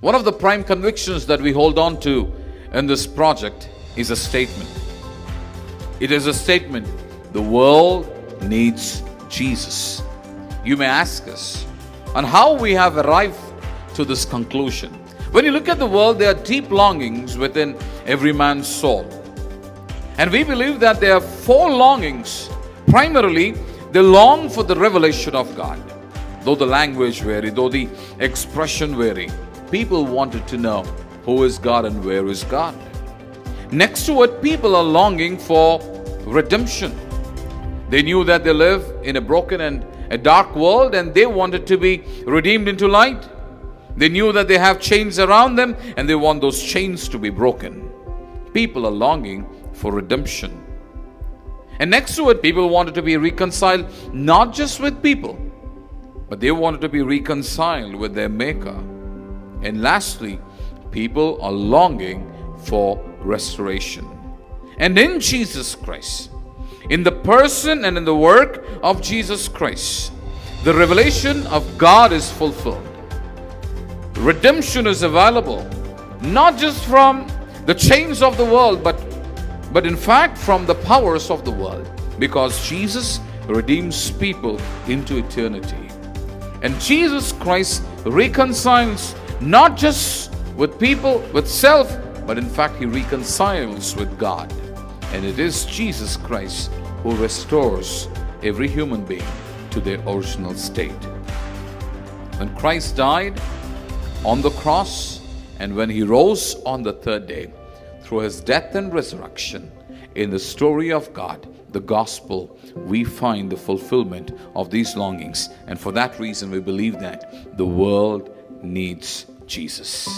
One of the prime convictions that we hold on to in this project is a statement. It is a statement the world needs Jesus. You may ask us on how we have arrived to this conclusion. When you look at the world, there are deep longings within every man's soul. And we believe that there are four longings. Primarily, they long for the revelation of God. Though the language vary, though the expression vary, people wanted to know who is God and where is God. Next to it, people are longing for redemption. They knew that they live in a broken and a dark world and they wanted to be redeemed into light. They knew that they have chains around them and they want those chains to be broken. People are longing for redemption. And next to it, people wanted to be reconciled not just with people, but they wanted to be reconciled with their Maker. And lastly, people are longing for restoration. And in Jesus Christ, in the person and in the work of Jesus Christ, the revelation of God is fulfilled. Redemption is available, not just from the chains of the world, but, but in fact from the powers of the world, because Jesus redeems people into eternity. And Jesus Christ reconciles not just with people, with self, but in fact, he reconciles with God. And it is Jesus Christ who restores every human being to their original state. When Christ died on the cross and when he rose on the third day, through his death and resurrection, in the story of God, the gospel, we find the fulfillment of these longings. And for that reason, we believe that the world needs Jesus.